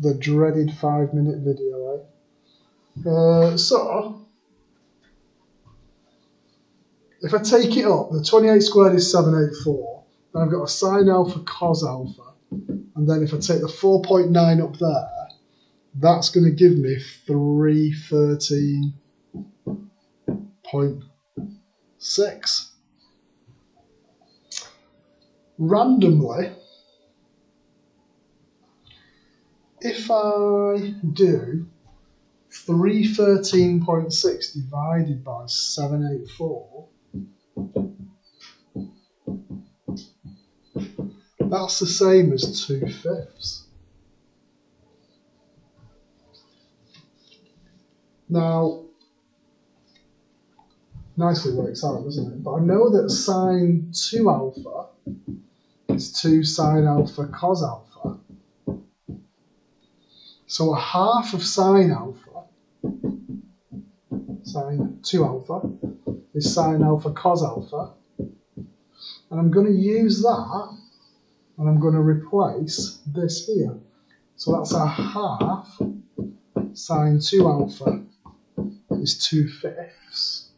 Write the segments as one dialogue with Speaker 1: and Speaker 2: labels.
Speaker 1: the dreaded five minute video, eh? Uh, so, if I take it up, the 28 squared is 784, then I've got a sine alpha cos alpha, and then if I take the 4.9 up there, that's going to give me 313.6. Randomly, if I do 313.6 divided by 784, that's the same as 2 fifths. Now, nicely works out, doesn't it? But I know that sine 2 alpha is 2 sine alpha cos alpha. So a half of sine alpha, sine 2 alpha, is sine alpha cos alpha. And I'm going to use that and I'm going to replace this here. So that's a half sine 2 alpha is 2 fifths.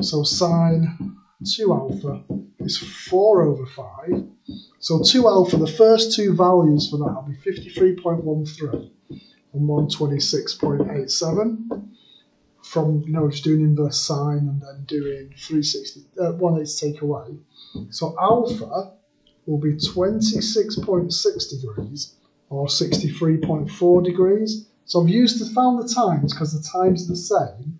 Speaker 1: So sine 2 alpha is 4 over 5. So 2 alpha, the first two values for that will be 53.13 and 126.87 from, you know, just doing inverse sine and then doing 360, uh, 180 take away. So alpha will be 26.6 degrees or 63.4 degrees. So I've used the found the times because the times are the same.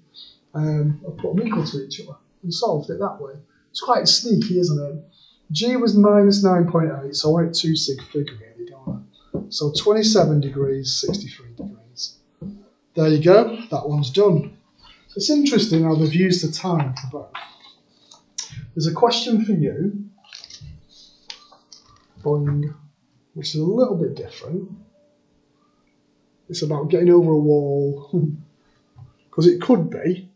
Speaker 1: Um, I've put them equal to each other and solved it that way. It's quite sneaky, isn't it? G was minus 9.8, so I went 2 sig fig really, don't I? So 27 degrees, 63 degrees. There you go, that one's done. It's interesting how they've used the time for both. There's a question for you, boing, which is a little bit different. It's about getting over a wall, because it could be.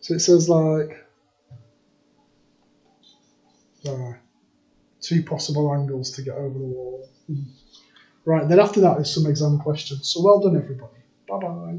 Speaker 1: So it says like, uh, two possible angles to get over the wall. Right, then after that, there's some exam questions. So well done, everybody. Bye bye.